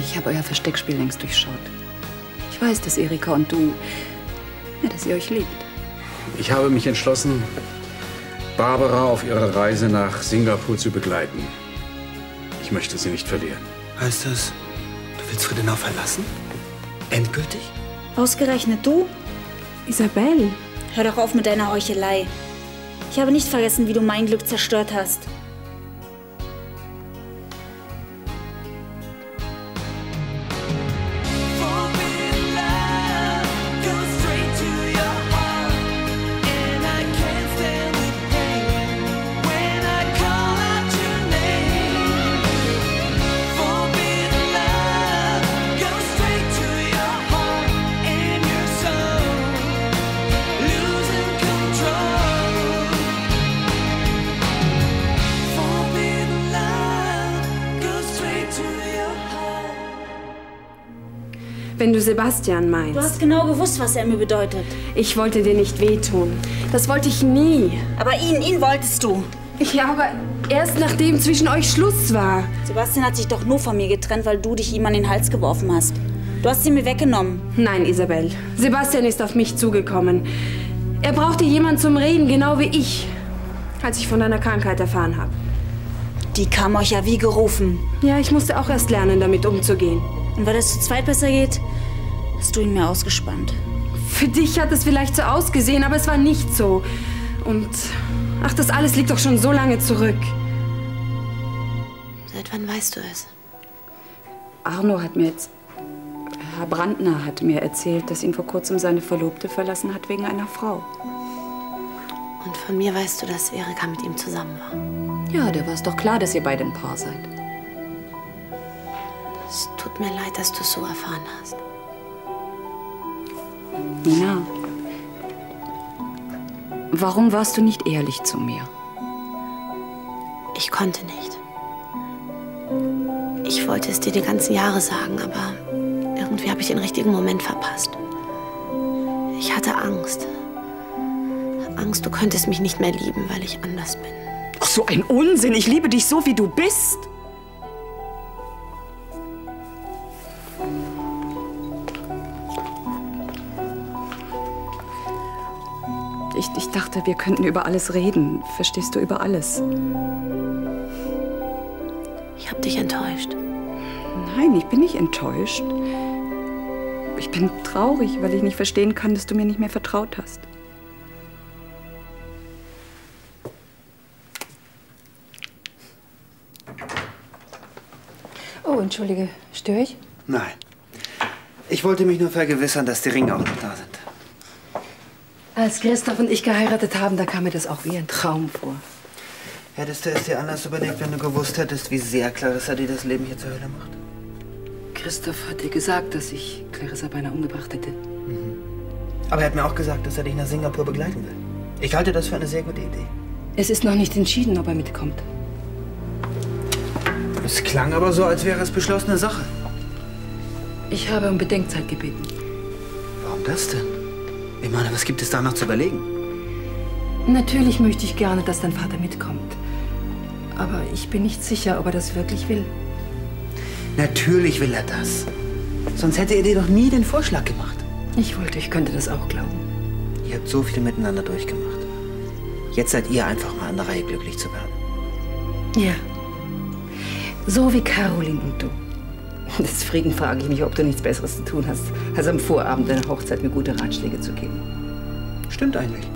Ich habe euer Versteckspiel längst durchschaut. Ich weiß, dass Erika und du, ja, dass ihr euch liebt. Ich habe mich entschlossen, Barbara auf ihrer Reise nach Singapur zu begleiten. Ich möchte sie nicht verlieren. Heißt das, du willst Friedenau verlassen? Endgültig? Ausgerechnet du? Isabel. Hör doch auf mit deiner Heuchelei. Ich habe nicht vergessen, wie du mein Glück zerstört hast. Wenn du Sebastian meinst. Du hast genau gewusst, was er mir bedeutet. Ich wollte dir nicht wehtun. Das wollte ich nie. Aber ihn, ihn wolltest du. Ja, aber erst nachdem zwischen euch Schluss war. Sebastian hat sich doch nur von mir getrennt, weil du dich ihm an den Hals geworfen hast. Du hast sie mir weggenommen. Nein, Isabel. Sebastian ist auf mich zugekommen. Er brauchte jemanden zum Reden, genau wie ich, als ich von deiner Krankheit erfahren habe. Die kam euch ja wie gerufen. Ja, ich musste auch erst lernen, damit umzugehen. Und weil es zu zweit besser geht, hast du ihn mir ausgespannt. Für dich hat es vielleicht so ausgesehen, aber es war nicht so. Und ach, das alles liegt doch schon so lange zurück. Seit wann weißt du es? Arno hat mir jetzt. Herr Brandner hat mir erzählt, dass ihn vor kurzem seine Verlobte verlassen hat wegen einer Frau. Und von mir weißt du, dass Erika mit ihm zusammen war. Ja, da war es doch klar, dass ihr beide ein Paar seid. Es tut mir leid, dass du es so erfahren hast. Nina, warum warst du nicht ehrlich zu mir? Ich konnte nicht. Ich wollte es dir die ganzen Jahre sagen, aber irgendwie habe ich den richtigen Moment verpasst. Ich hatte Angst. Angst, du könntest mich nicht mehr lieben, weil ich anders bin. Ach, so ein Unsinn. Ich liebe dich so, wie du bist. Dachte, wir könnten über alles reden. Verstehst du, über alles? Ich habe dich enttäuscht. Nein, ich bin nicht enttäuscht. Ich bin traurig, weil ich nicht verstehen kann, dass du mir nicht mehr vertraut hast. Oh, entschuldige, störe ich? Nein. Ich wollte mich nur vergewissern, dass die Ringe auch noch da sind. Als Christoph und ich geheiratet haben, da kam mir das auch wie ein Traum vor. Hättest du es dir anders überlegt, wenn du gewusst hättest, wie sehr Clarissa dir das Leben hier zur Hölle macht? Christoph hat dir gesagt, dass ich Clarissa beinahe umgebracht hätte. Aber er hat mir auch gesagt, dass er dich nach Singapur begleiten will. Ich halte das für eine sehr gute Idee. Es ist noch nicht entschieden, ob er mitkommt. Es klang aber so, als wäre es beschlossene Sache. Ich habe um Bedenkzeit gebeten. Warum das denn? Ich meine, was gibt es da noch zu überlegen? Natürlich möchte ich gerne, dass dein Vater mitkommt. Aber ich bin nicht sicher, ob er das wirklich will. Natürlich will er das. Sonst hätte er dir doch nie den Vorschlag gemacht. Ich wollte, ich könnte das auch glauben. Ihr habt so viel miteinander durchgemacht. Jetzt seid ihr einfach mal an der Reihe, glücklich zu werden. Ja. So wie Caroline und du. Deswegen frage ich mich, ob du nichts Besseres zu tun hast, als am Vorabend deiner Hochzeit mir gute Ratschläge zu geben. Stimmt eigentlich.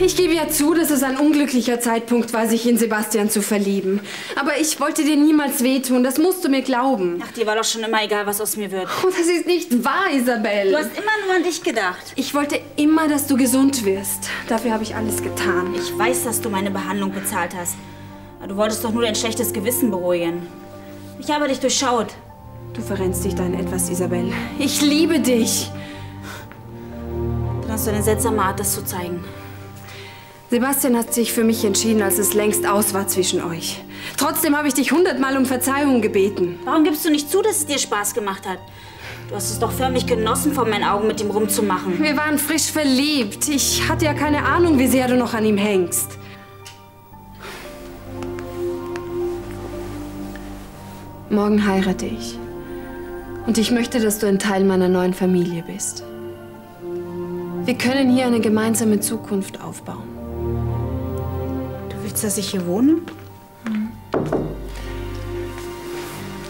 Ich gebe ja zu, dass es ein unglücklicher Zeitpunkt war, sich in Sebastian zu verlieben. Aber ich wollte dir niemals wehtun, das musst du mir glauben. Ach, dir war doch schon immer egal, was aus mir wird. Oh, das ist nicht wahr, Isabel. Du hast immer nur an dich gedacht. Ich wollte immer, dass du gesund wirst. Dafür habe ich alles getan. Ich weiß, dass du meine Behandlung bezahlt hast. Aber du wolltest doch nur dein schlechtes Gewissen beruhigen. Ich habe dich durchschaut. Du verrennst dich dann etwas, Isabel. Ich liebe dich. Dann hast du eine seltsame Art, das zu zeigen. Sebastian hat sich für mich entschieden, als es längst aus war zwischen euch. Trotzdem habe ich dich hundertmal um Verzeihung gebeten. Warum gibst du nicht zu, dass es dir Spaß gemacht hat? Du hast es doch förmlich genossen, vor meinen Augen mit ihm rumzumachen. Wir waren frisch verliebt. Ich hatte ja keine Ahnung, wie sehr du noch an ihm hängst. Morgen heirate ich. Und ich möchte, dass du ein Teil meiner neuen Familie bist. Wir können hier eine gemeinsame Zukunft aufbauen. Du willst, dass ich hier wohne?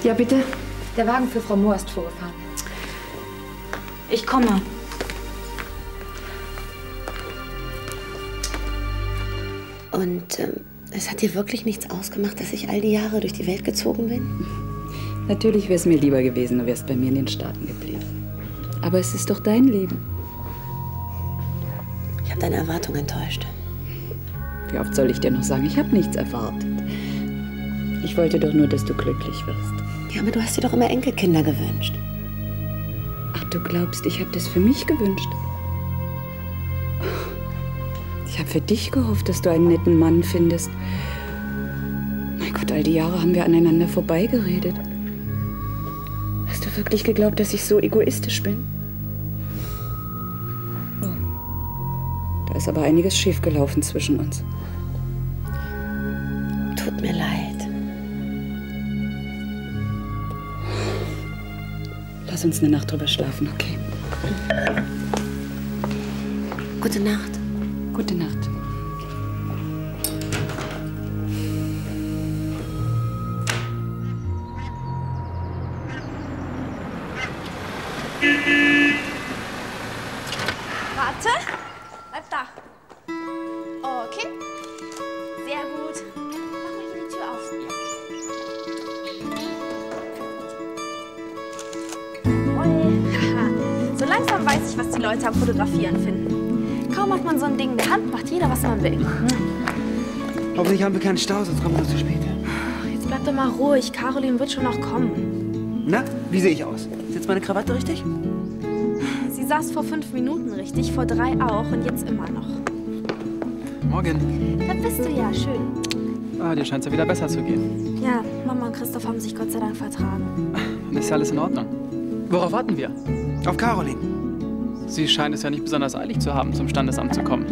Ja, bitte? Der Wagen für Frau Mohr ist vorgefahren. Ich komme. Und ähm, es hat dir wirklich nichts ausgemacht, dass ich all die Jahre durch die Welt gezogen bin? Natürlich wäre es mir lieber gewesen, du wärst bei mir in den Staaten geblieben. Aber es ist doch dein Leben. Ich habe deine Erwartungen enttäuscht. Wie oft soll ich dir noch sagen, ich habe nichts erwartet. Ich wollte doch nur, dass du glücklich wirst. Ja, aber du hast dir doch immer Enkelkinder gewünscht. Ach, du glaubst, ich habe das für mich gewünscht? Ich habe für dich gehofft, dass du einen netten Mann findest. Mein Gott, all die Jahre haben wir aneinander vorbeigeredet. Hast du wirklich geglaubt, dass ich so egoistisch bin? Oh. Da ist aber einiges schiefgelaufen zwischen uns. Tut mir leid. Lass uns eine Nacht drüber schlafen, okay? Gute Nacht. Gute Nacht. Langsam weiß ich, was die Leute am Fotografieren finden. Kaum hat man so ein Ding in der Hand, macht jeder, was man will. Hoffentlich haben wir keinen Stau, sonst kommen wir zu spät. Jetzt bleib doch mal ruhig. Caroline wird schon noch kommen. Na, wie sehe ich aus? Sitzt meine Krawatte richtig? Sie saß vor fünf Minuten richtig, vor drei auch und jetzt immer noch. Morgen. Da bist du ja, schön. Ah, dir scheint es ja wieder besser zu gehen. Ja, Mama und Christoph haben sich Gott sei Dank vertragen. Dann ist ja alles in Ordnung. Worauf warten wir? Auf Caroline. Sie scheint es ja nicht besonders eilig zu haben, zum Standesamt zu kommen.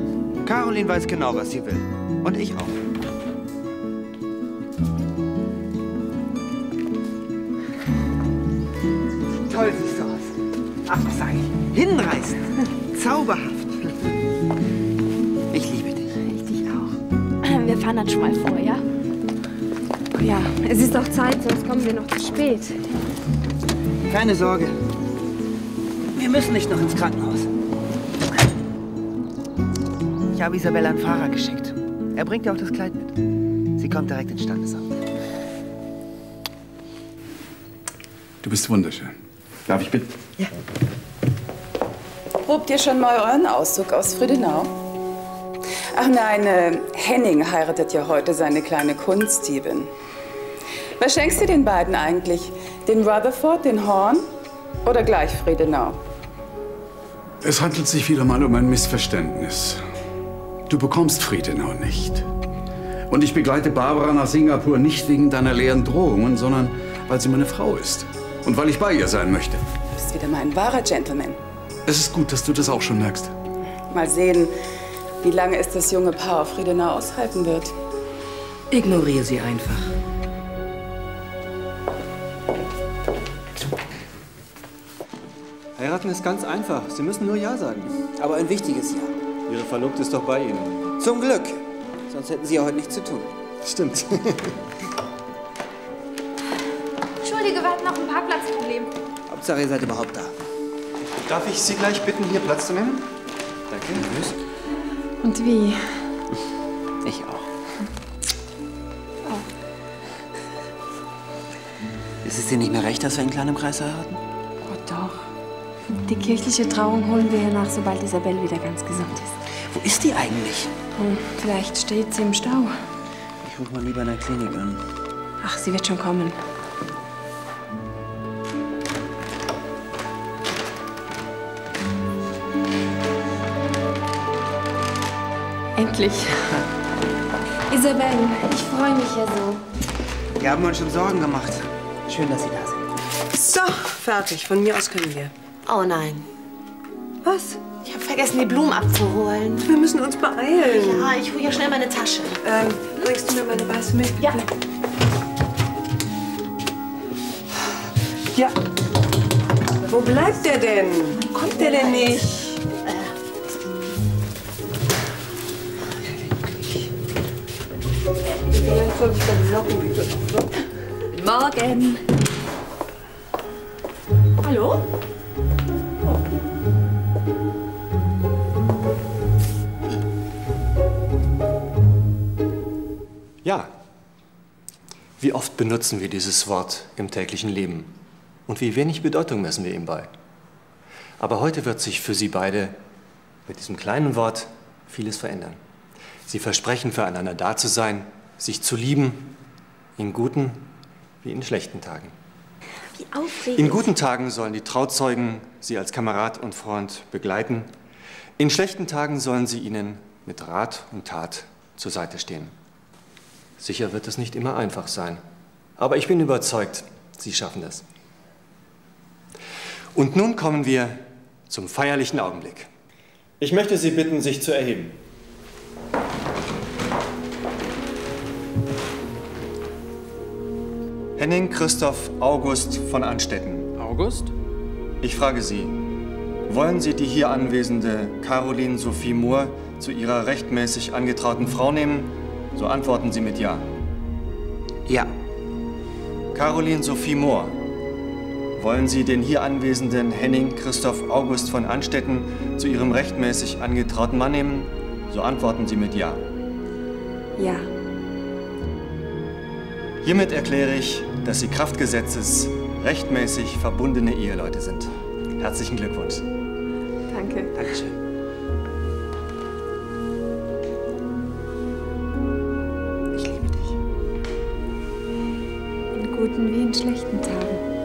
Caroline weiß genau, was sie will. Und ich auch. Toll siehst du aus. Ach, was sag ich? Hinreißend. Zauberhaft. Ich liebe dich. Ich dich auch. Wir fahren dann schon mal vor, ja? Ja, es ist auch Zeit, sonst kommen wir noch zu spät. Keine Sorge. Wir müssen nicht noch ins Krankenhaus. Ich habe Isabella einen Fahrer geschickt. Er bringt dir auch das Kleid mit. Sie kommt direkt ins Standesamt. Du bist wunderschön. Darf ich bitten? Probt ihr schon mal euren Auszug aus Friedenau? Ach nein, äh, Henning heiratet ja heute seine kleine Kunstdiebin. Was schenkst du den beiden eigentlich? Den Rutherford, den Horn oder gleich Friedenau? Es handelt sich wieder mal um ein Missverständnis. Du bekommst Friedenau nicht. Und ich begleite Barbara nach Singapur nicht wegen deiner leeren Drohungen, sondern weil sie meine Frau ist. Und weil ich bei ihr sein möchte. Du bist wieder mal ein wahrer Gentleman. Es ist gut, dass du das auch schon merkst. Mal sehen, wie lange es das junge Paar auf Friedenau aushalten wird. Ignoriere sie einfach. Heiraten ist ganz einfach. Sie müssen nur Ja sagen. Aber ein wichtiges Ja. Ihre Verlobte ist doch bei Ihnen. Zum Glück. Sonst hätten Sie ja heute nichts zu tun. Stimmt. Entschuldige, wir hatten noch ein Parkplatzproblem. Hauptsache, ihr seid überhaupt da. Darf ich Sie gleich bitten, hier Platz zu nehmen? Danke. Nervös? Und wie? Ich auch. Ist es dir nicht mehr recht, dass wir in kleinem Kreis heiraten? Die kirchliche Trauung holen wir hier nach, sobald Isabel wieder ganz gesund ist. Wo ist die eigentlich? Hm, vielleicht steht sie im Stau. Ich ruf mal lieber in der Klinik an. Ach, sie wird schon kommen. Endlich. Isabel, ich freue mich ja so. Wir haben uns schon Sorgen gemacht. Schön, dass Sie da sind. So, fertig. Von mir aus können wir. Oh nein. Was? Ich habe vergessen, die Blumen abzuholen. Wir müssen uns beeilen. Ja, ich hole ja schnell meine Tasche. Ähm, bringst du mir meine weiße mit? Ja. Ja. Wo bleibt der denn? Kommt der denn nicht? Vielleicht soll ich dann locken wieder. Morgen. Hallo? Oft benutzen wir dieses Wort im täglichen Leben? Und wie wenig Bedeutung messen wir ihm bei? Aber heute wird sich für Sie beide mit diesem kleinen Wort vieles verändern. Sie versprechen, füreinander da zu sein, sich zu lieben, in guten wie in schlechten Tagen. Wie aufregend. In guten Tagen sollen die Trauzeugen Sie als Kamerad und Freund begleiten. In schlechten Tagen sollen sie Ihnen mit Rat und Tat zur Seite stehen. Sicher wird es nicht immer einfach sein, aber ich bin überzeugt, Sie schaffen es. Und nun kommen wir zum feierlichen Augenblick. Ich möchte Sie bitten, sich zu erheben. Henning Christoph August von Anstetten. August? Ich frage Sie, wollen Sie die hier anwesende Caroline Sophie Moore zu Ihrer rechtmäßig angetrauten Frau nehmen? So antworten Sie mit Ja. Ja. Caroline Sophie Moore, wollen Sie den hier anwesenden Henning Christoph August von Anstetten zu Ihrem rechtmäßig angetrauten Mann nehmen? So antworten Sie mit Ja. Ja. Hiermit erkläre ich, dass Sie Kraftgesetzes rechtmäßig verbundene Eheleute sind. Herzlichen Glückwunsch. Danke. Dankeschön. Guten wie in schlechten Tagen.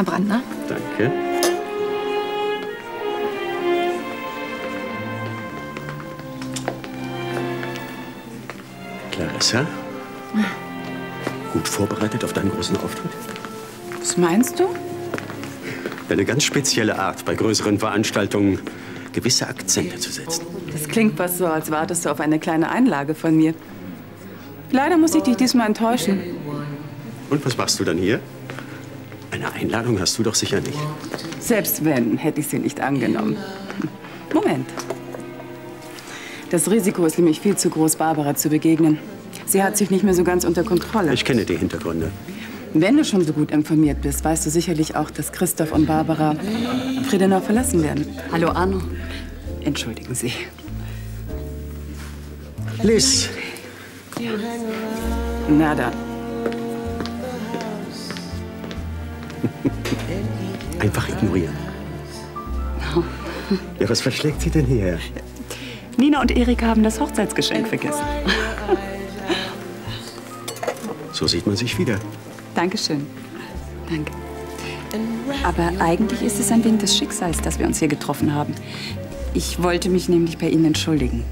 Herr Brandner? Danke. Clarissa? Gut vorbereitet auf deinen großen Auftritt? Was meinst du? Eine ganz spezielle Art, bei größeren Veranstaltungen gewisse Akzente zu setzen. Das klingt fast so, als wartest du auf eine kleine Einlage von mir. Leider muss ich dich diesmal enttäuschen. Und was machst du dann hier? Einladung hast du doch sicher nicht. Selbst wenn, hätte ich sie nicht angenommen. Moment. Das Risiko ist nämlich viel zu groß, Barbara zu begegnen. Sie hat sich nicht mehr so ganz unter Kontrolle. Ich kenne die Hintergründe. Wenn du schon so gut informiert bist, weißt du sicherlich auch, dass Christoph und Barbara Friedenau verlassen werden. Hallo, Arno. Entschuldigen Sie. Liz, Na dann. Einfach ignorieren. Ja, was verschlägt sie denn hierher? Nina und Erika haben das Hochzeitsgeschenk vergessen. So sieht man sich wieder. Dankeschön. Danke. Aber eigentlich ist es ein Wind des Schicksals, dass wir uns hier getroffen haben. Ich wollte mich nämlich bei Ihnen entschuldigen.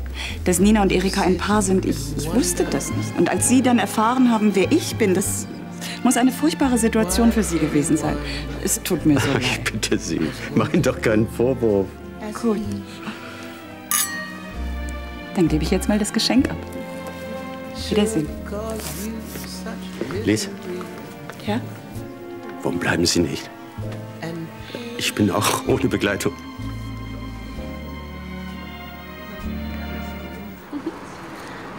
Dass Nina und Erika ein Paar sind, ich, ich wusste das nicht. Und als Sie dann erfahren haben, wer ich bin, das muss eine furchtbare Situation für Sie gewesen sein. Es tut mir so leid. ich bitte Sie, mach Ihnen doch keinen Vorwurf. Gut. Dann gebe ich jetzt mal das Geschenk ab. Wiedersehen. Liz, Ja? warum bleiben Sie nicht? Ich bin auch ohne Begleitung.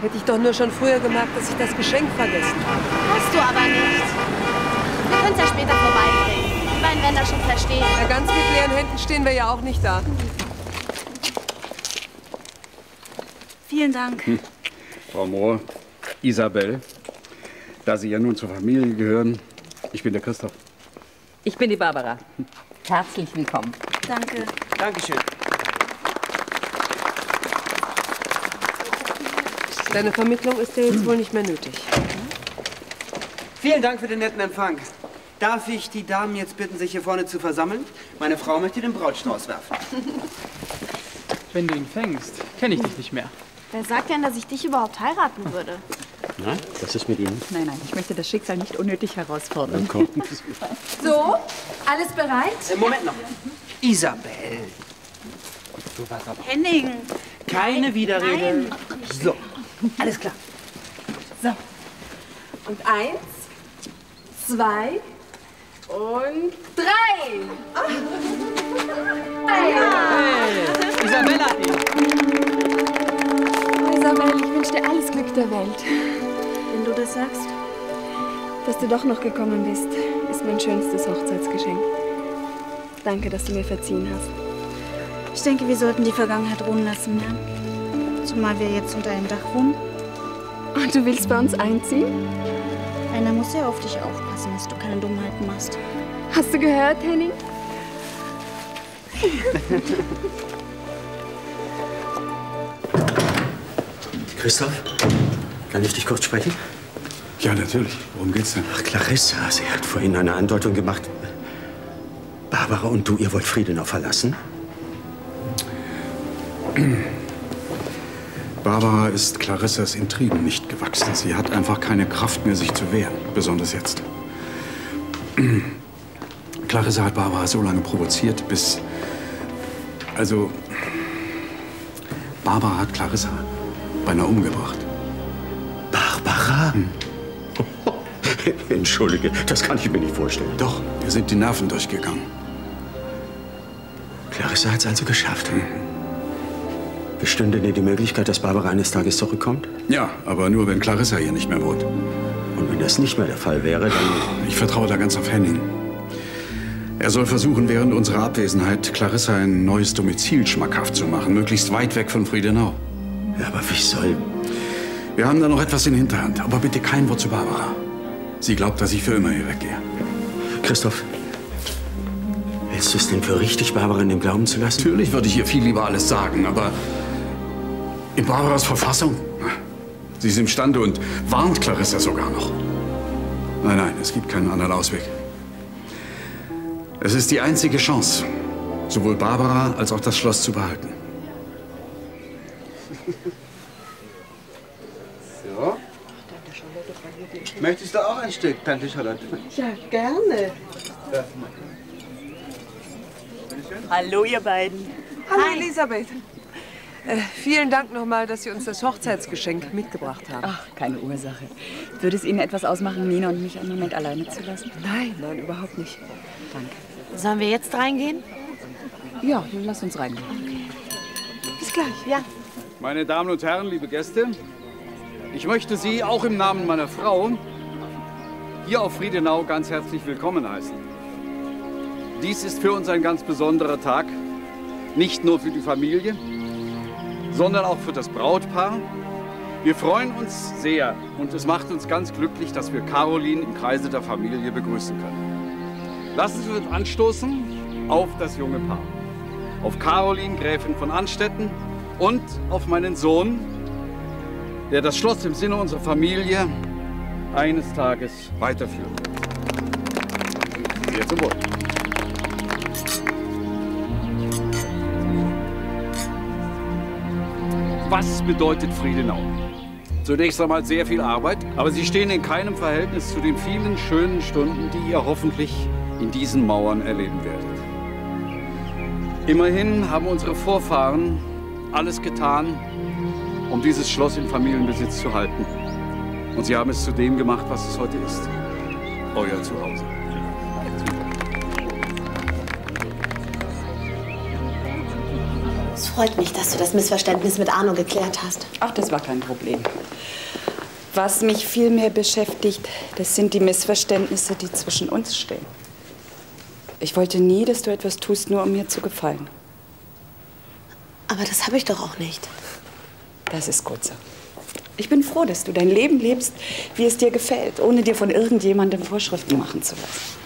Hätte ich doch nur schon früher gemerkt, dass ich das Geschenk vergessen habe. Hast du aber nicht. Wir können es ja später vorbeibringen. Die beiden werden das schon verstehen. Ja, ganz mit leeren Händen stehen wir ja auch nicht da. Vielen Dank. Hm. Frau Mohr, Isabel, da Sie ja nun zur Familie gehören, ich bin der Christoph. Ich bin die Barbara. Herzlich willkommen. Danke. Dankeschön. Deine Vermittlung ist ja jetzt wohl nicht mehr nötig. Vielen Dank für den netten Empfang. Darf ich die Damen jetzt bitten, sich hier vorne zu versammeln? Meine Frau möchte den Brautstrauß werfen. Wenn du ihn fängst, kenne ich dich nicht mehr. Wer sagt denn, dass ich dich überhaupt heiraten würde? Na, was ist mit Ihnen? Nein, nein, ich möchte das Schicksal nicht unnötig herausfordern. So, alles bereit? Äh, Moment noch. Isabel. Du warst aber. Henning. Keine Widerrede. So, alles klar. So. Und eins, zwei und drei. Hey, Isabella hat ihn. Isabel, ich wünsche dir alles Glück der Welt. Wenn du das sagst. Dass du doch noch gekommen bist, ist mein schönstes Hochzeitsgeschenk. Danke, dass du mir verziehen hast. Ich denke, wir sollten die Vergangenheit ruhen lassen, ja? Zumal wir jetzt unter einem Dach wohnen. Und du willst bei uns einziehen? Einer muss ja auf dich aufpassen, dass du keine Dummheiten machst. Hast du gehört, Henning? Christoph, kann ich dich kurz sprechen? Ja, natürlich. Worum geht's denn? Ach, Clarissa, sie hat vorhin eine Andeutung gemacht. Barbara und du, ihr wollt Friedenau verlassen? Barbara ist Clarissas Intrigen nicht gewachsen. Sie hat einfach keine Kraft mehr, sich zu wehren. Besonders jetzt. Clarissa hat Barbara so lange provoziert, bis. Also. Barbara hat Clarissa beinahe umgebracht. Barbara? Entschuldige, das kann ich mir nicht vorstellen. Doch, mir sind die Nerven durchgegangen. Clarissa hat es also geschafft. Bestünde dir die Möglichkeit, dass Barbara eines Tages zurückkommt? Ja, aber nur, wenn Clarissa hier nicht mehr wohnt. Und wenn das nicht mehr der Fall wäre, dann. Ich vertraue da ganz auf Henning. Er soll versuchen, während unserer Abwesenheit Clarissa ein neues Domizil schmackhaft zu machen, möglichst weit weg von Friedenau. Ja, aber wie soll. Wir haben da noch etwas in Hinterhand, aber bitte kein Wort zu Barbara. Sie glaubt, dass ich für immer hier weggehe. Christoph, hältst du es denn für richtig, Barbara in dem Glauben zu lassen? Natürlich würde ich ihr viel lieber alles sagen, aber in Barbaras Verfassung? Sie ist imstande und warnt Clarissa sogar noch. Nein, nein, es gibt keinen anderen Ausweg. Es ist die einzige Chance, sowohl Barbara als auch das Schloss zu behalten. So. Möchtest du auch ein Stück, Tante Charlotte? Ja, gerne. Hallo, ihr beiden. Hallo, Elisabeth. Äh, vielen Dank nochmal, dass Sie uns das Hochzeitsgeschenk mitgebracht haben. Ach, keine Ursache. Würde es Ihnen etwas ausmachen, Nina und mich einen Moment alleine zu lassen? Nein, nein, überhaupt nicht. Danke. Sollen wir jetzt reingehen? Ja, dann lass uns reingehen. Bis gleich. Ja. Meine Damen und Herren, liebe Gäste, ich möchte Sie auch im Namen meiner Frau hier auf Friedenau ganz herzlich willkommen heißen. Dies ist für uns ein ganz besonderer Tag, nicht nur für die Familie, sondern auch für das Brautpaar. Wir freuen uns sehr und es macht uns ganz glücklich, dass wir Caroline im Kreise der Familie begrüßen können. Lassen Sie uns anstoßen auf das junge Paar. Auf Caroline, Gräfin von Anstetten und auf meinen Sohn, der das Schloss im Sinne unserer Familie eines Tages weiterführen wird. Sehr zum Wohl. Was bedeutet Friedenau? Zunächst einmal sehr viel Arbeit, aber sie stehen in keinem Verhältnis zu den vielen schönen Stunden, die ihr hoffentlich in diesen Mauern erleben werdet. Immerhin haben unsere Vorfahren alles getan, um dieses Schloss in Familienbesitz zu halten. Und sie haben es zu dem gemacht, was es heute ist. Euer Zuhause. Es freut mich, dass du das Missverständnis mit Arno geklärt hast. Ach, das war kein Problem. Was mich viel mehr beschäftigt, das sind die Missverständnisse, die zwischen uns stehen. Ich wollte nie, dass du etwas tust, nur um mir zu gefallen. Aber das habe ich doch auch nicht. Das ist gut so. Ich bin froh, dass du dein Leben lebst, wie es dir gefällt, ohne dir von irgendjemandem Vorschriften machen zu lassen.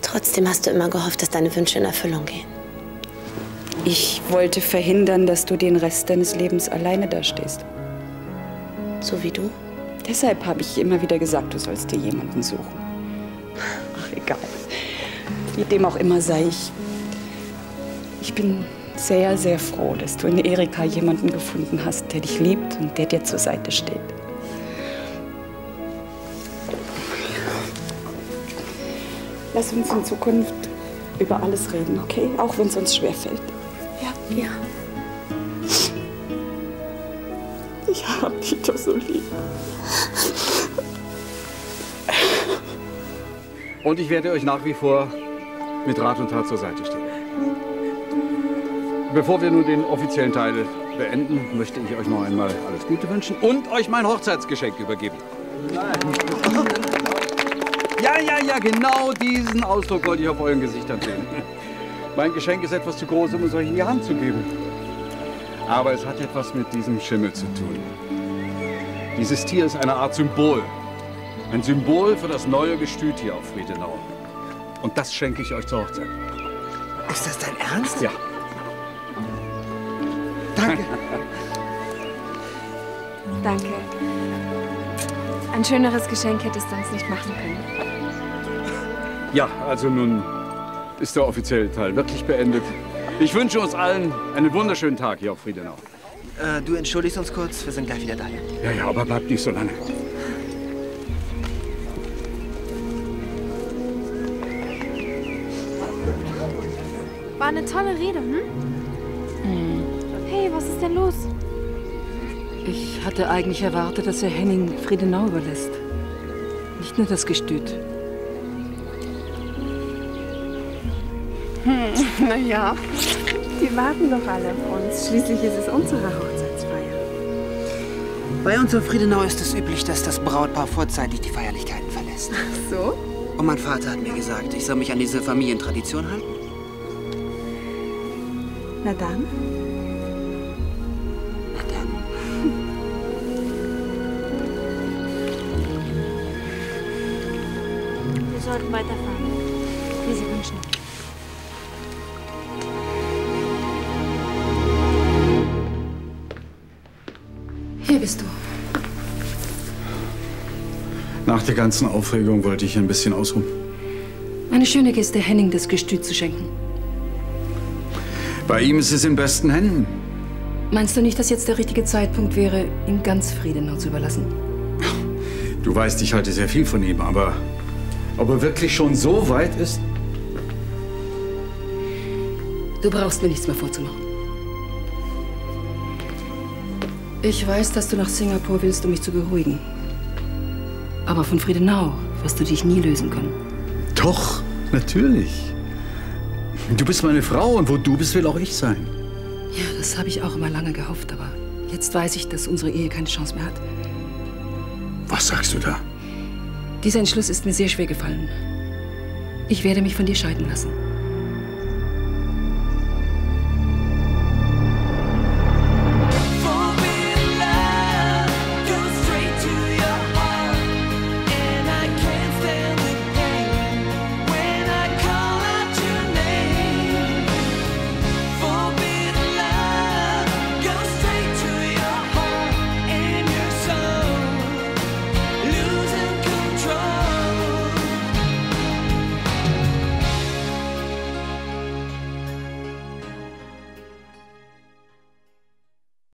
Trotzdem hast du immer gehofft, dass deine Wünsche in Erfüllung gehen. Ich wollte verhindern, dass du den Rest deines Lebens alleine dastehst. So wie du? Deshalb habe ich immer wieder gesagt, du sollst dir jemanden suchen. Ach, egal. Wie dem auch immer sei, ich. Ich bin sehr, sehr froh, dass du in Erika jemanden gefunden hast, der dich liebt und der dir zur Seite steht. Lass uns in Zukunft über alles reden, okay? Auch wenn es uns schwerfällt. Ja. Ich hab dich doch so lieb. Und ich werde euch nach wie vor mit Rat und Tat zur Seite stehen. Bevor wir nun den offiziellen Teil beenden, möchte ich euch noch einmal alles Gute wünschen und euch mein Hochzeitsgeschenk übergeben. Ja, ja, ja, genau diesen Ausdruck wollte ich auf euren Gesichtern sehen. Mein Geschenk ist etwas zu groß, um es euch in die Hand zu geben. Aber es hat etwas mit diesem Schimmel zu tun. Dieses Tier ist eine Art Symbol. Ein Symbol für das neue Gestüt hier auf Friedenau. Und das schenke ich euch zur Hochzeit. Ist das dein Ernst? Ja. Danke. Danke. Ein schöneres Geschenk hättest du uns nicht machen können. Ja, also nun ist der offizielle Teil wirklich beendet. Ich wünsche uns allen einen wunderschönen Tag hier auf Friedenau. Äh, du entschuldigst uns kurz, wir sind gleich wieder da. Ja, ja, aber bleibt nicht so lange. War eine tolle Rede, hm? Hey, was ist denn los? Ich hatte eigentlich erwartet, dass Herr Henning Friedenau überlässt. Nicht nur das Gestüt. Hm, naja, die warten doch alle auf uns. Schließlich ist es unsere Hochzeitsfeier. Bei uns auf Friedenau ist es üblich, dass das Brautpaar vorzeitig die Feierlichkeiten verlässt. Ach so? Und mein Vater hat mir gesagt, ich soll mich an diese Familientradition halten. Na dann. Wir sollten weiterfahren. Hier bist du. Nach der ganzen Aufregung wollte ich ein bisschen ausruhen. Eine schöne Geste, Henning das Gestüt zu schenken. Bei ihm ist es in besten Händen. Meinst du nicht, dass jetzt der richtige Zeitpunkt wäre, ihn ganz Friedenau zu überlassen? Du weißt, ich halte sehr viel von ihm, aber ob er wirklich schon so weit ist? Du brauchst mir nichts mehr vorzumachen. Ich weiß, dass du nach Singapur willst, um mich zu beruhigen. Aber von Friedenau wirst du dich nie lösen können. Doch, natürlich. Du bist meine Frau und wo du bist, will auch ich sein. Ja, das habe ich auch immer lange gehofft, aber jetzt weiß ich, dass unsere Ehe keine Chance mehr hat. Was sagst du da? Dieser Entschluss ist mir sehr schwer gefallen. Ich werde mich von dir scheiden lassen.